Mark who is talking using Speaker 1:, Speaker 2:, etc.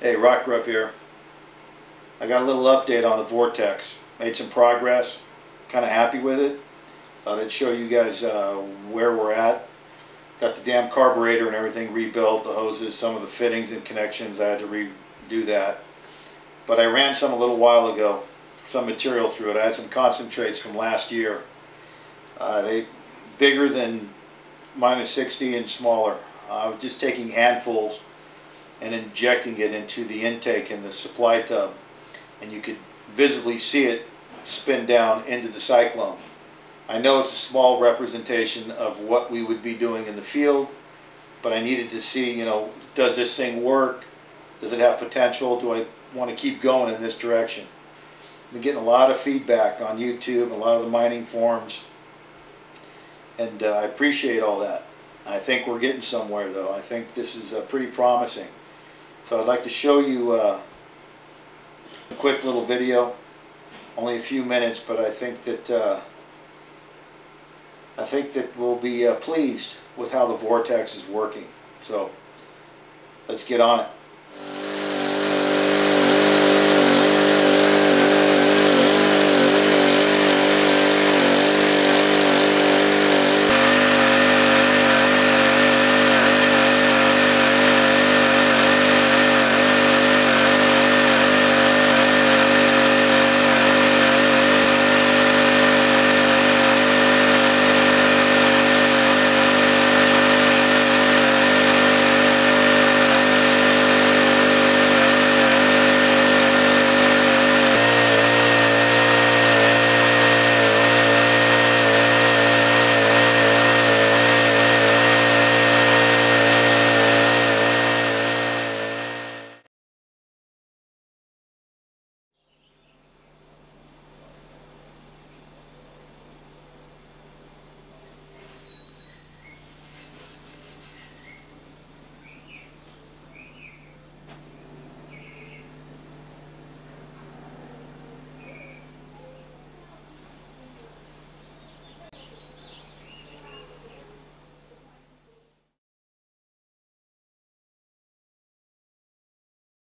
Speaker 1: Hey, RotGrub here. I got a little update on the Vortex. Made some progress. Kind of happy with it. Thought I'd show you guys uh, where we're at. Got the damn carburetor and everything rebuilt, the hoses, some of the fittings and connections. I had to redo that. But I ran some a little while ago, some material through it. I had some concentrates from last year. Uh, they bigger than minus 60 and smaller. I was just taking handfuls and injecting it into the intake in the supply tub and you could visibly see it spin down into the cyclone. I know it's a small representation of what we would be doing in the field, but I needed to see, you know, does this thing work? Does it have potential? Do I want to keep going in this direction? I've been getting a lot of feedback on YouTube, a lot of the mining forums, and uh, I appreciate all that. I think we're getting somewhere though. I think this is uh, pretty promising. So I'd like to show you uh, a quick little video, only a few minutes, but I think that uh, I think that we'll be uh, pleased with how the vortex is working. So let's get on it.